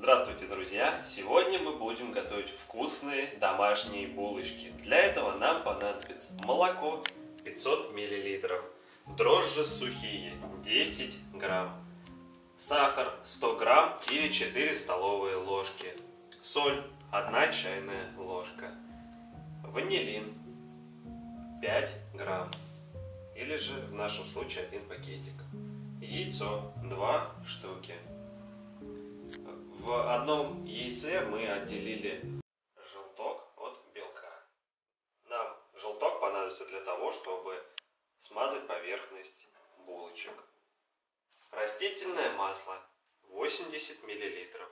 Здравствуйте, друзья! Сегодня мы будем готовить вкусные домашние булочки. Для этого нам понадобится молоко 500 мл, дрожжи сухие 10 грамм, сахар 100 грамм или 4 столовые ложки, соль 1 чайная ложка, ванилин 5 грамм или же в нашем случае один пакетик, яйцо 2 штуки. В одном яйце мы отделили желток от белка. Нам желток понадобится для того, чтобы смазать поверхность булочек. Растительное масло 80 мл.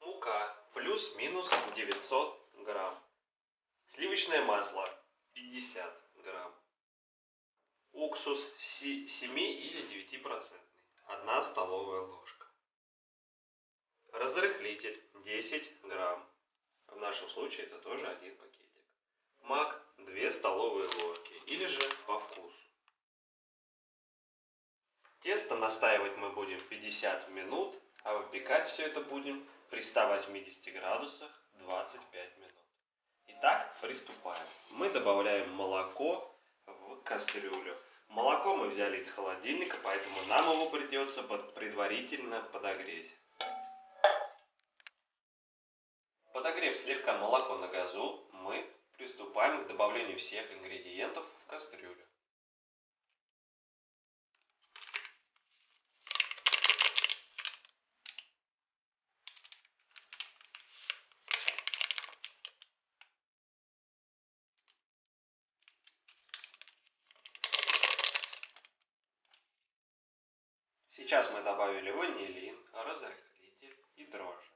Мука плюс-минус 900 грамм. Сливочное масло 50 грамм. Уксус 7 или 9 процентный. 1 столовая ложка. Разрыхлитель 10 грамм. В нашем случае это тоже один пакетик. Мак 2 столовые ложки или же по вкусу. Тесто настаивать мы будем 50 минут, а выпекать все это будем при 180 градусах 25 минут. Итак, приступаем. Мы добавляем молоко в кастрюлю. Молоко мы взяли из холодильника, поэтому нам его придется предварительно подогреть. Подогрев слегка молоко на газу, мы приступаем к добавлению всех ингредиентов в кастрюлю. Сейчас мы добавили ванилин, разрыхлитель и дрожжи.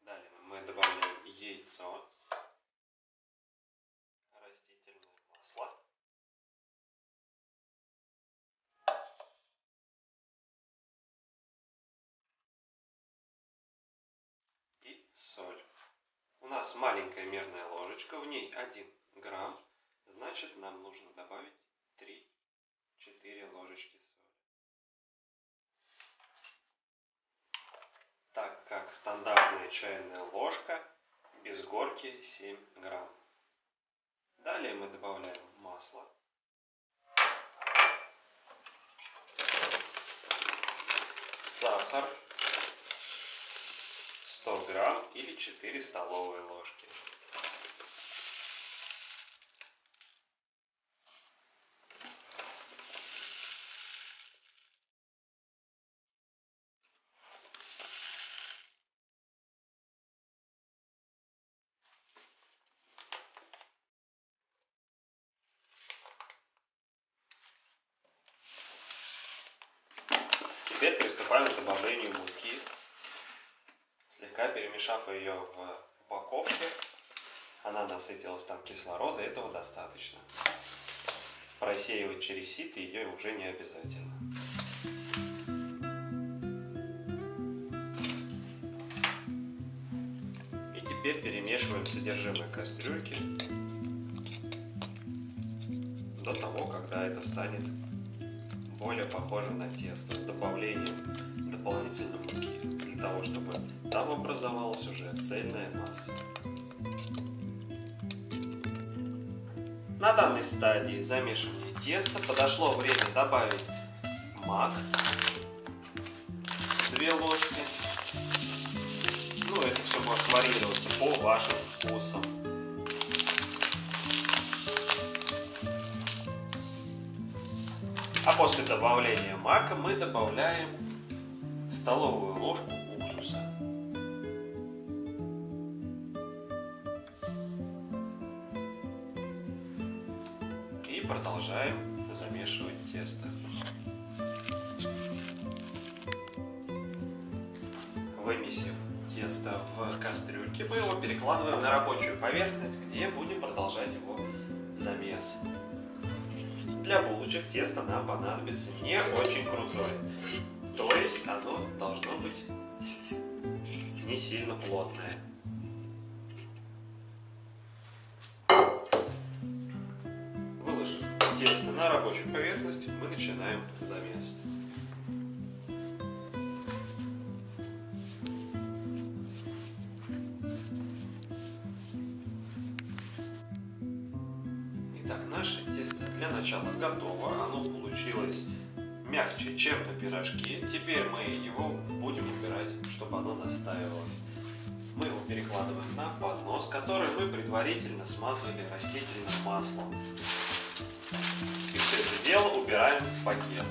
Далее мы добавляем яйцо, растительное масло, и соль. У нас маленькая мерная ложечка, в ней 1 грамм, значит нам нужно добавить 3-4 ложечки так как стандартная чайная ложка без горки 7 грамм. Далее мы добавляем масло. Сахар 100 грамм или 4 столовые ложки. Приступаем к добавлению муки. Слегка перемешав ее в упаковке, она насытилась там кислорода, этого достаточно. Просеивать через сито ее уже не обязательно. И теперь перемешиваем содержимое кастрюльки до того, когда это станет более похоже на тесто с добавлением дополнительной муки, для того, чтобы там образовалась уже цельная масса. На данной стадии замешивания теста подошло время добавить мак, 2 ложки. Ну, это все может варьироваться по вашим вкусам. А после добавления мака мы добавляем столовую ложку уксуса. И продолжаем замешивать тесто. Вымесив тесто в кастрюльке, мы его перекладываем на рабочую поверхность, где будем продолжать его замес. Для булочек тесто нам понадобится не очень крутое. То есть оно должно быть не сильно плотное. Выложив тесто на рабочую поверхность, мы начинаем замес. Итак, наше тесто для начала готово. Оно получилось мягче, чем на пирожке. Теперь мы его будем убирать, чтобы оно настаивалось. Мы его перекладываем на поднос, который мы предварительно смазывали растительным маслом. И все это дело убираем в пакет.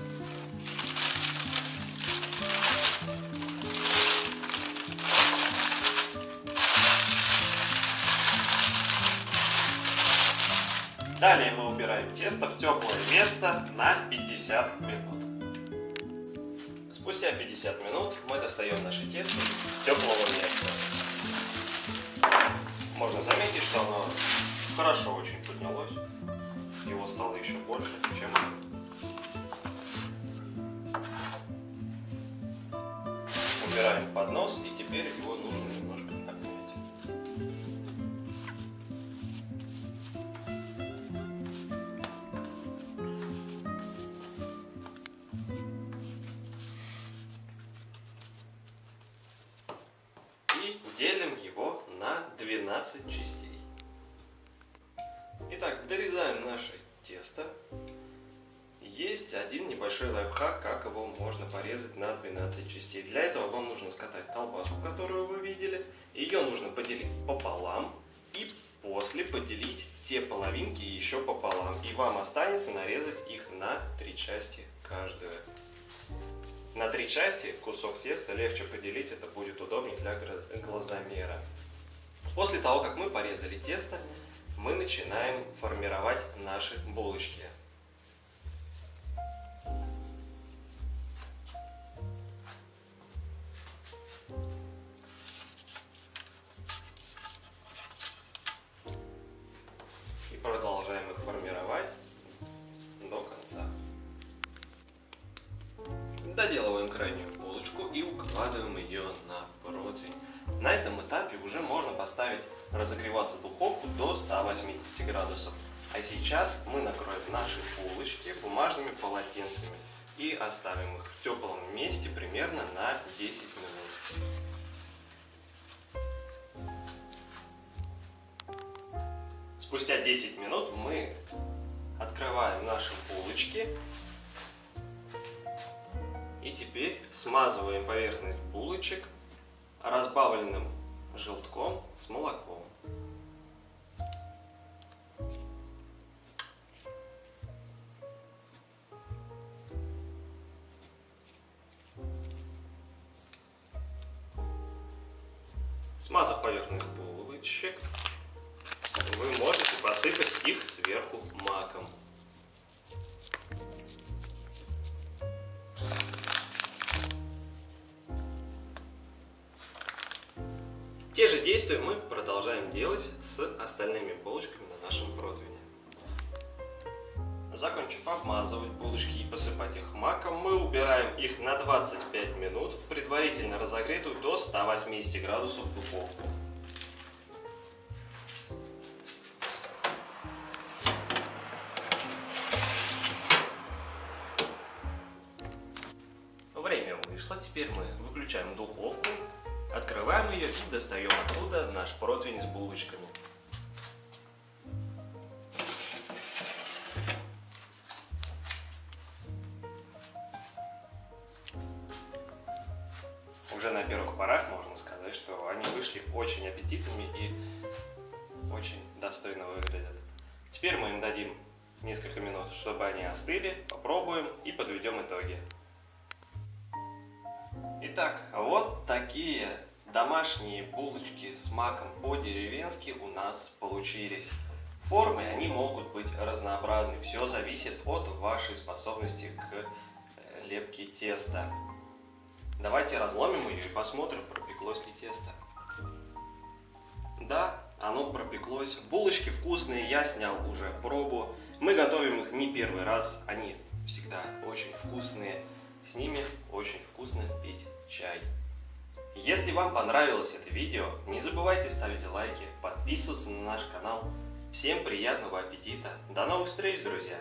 Далее мы убираем тесто в теплое место на 50 минут. Спустя 50 минут мы достаем наше тесто из теплого места. Можно заметить, что оно хорошо очень поднялось. Его стало еще больше, чем Убираем поднос и 12 частей. Итак, дорезаем наше тесто. Есть один небольшой лайфхак, как его можно порезать на 12 частей. Для этого вам нужно скатать колбаску, которую вы видели. Ее нужно поделить пополам и после поделить те половинки еще пополам. И вам останется нарезать их на три части каждую. На три части кусок теста легче поделить, это будет удобнее для глазомера. После того, как мы порезали тесто, мы начинаем формировать наши булочки. И продолжаем их формировать Доделываем крайнюю булочку и укладываем ее на противень. На этом этапе уже можно поставить разогреваться духовку до 180 градусов. А сейчас мы накроем наши булочки бумажными полотенцами и оставим их в теплом месте примерно на 10 минут. Спустя 10 минут мы открываем наши булочки и теперь смазываем поверхность булочек разбавленным желтком с молоком. Смазав поверхность булочек, вы можете посыпать их сверху маком. Делать с остальными булочками на нашем противне. Закончив обмазывать булочки и посыпать их маком, мы убираем их на 25 минут в предварительно разогретую до 180 градусов духовку. Время вышло, теперь мы выключаем духовку Открываем ее и достаем оттуда наш противень с булочками. Уже на первых порах можно сказать, что они вышли очень аппетитными и очень достойно выглядят. Теперь мы им дадим несколько минут, чтобы они остыли, попробуем и подведем итоги. Итак, вот такие домашние булочки с маком по-деревенски у нас получились. Формы они могут быть разнообразны, все зависит от вашей способности к э, лепке теста. Давайте разломим ее и посмотрим, пропеклось ли тесто. Да, оно пропеклось. Булочки вкусные, я снял уже пробу. Мы готовим их не первый раз, они всегда очень вкусные. С ними очень вкусно пить чай. Если вам понравилось это видео, не забывайте ставить лайки, подписываться на наш канал. Всем приятного аппетита. До новых встреч, друзья!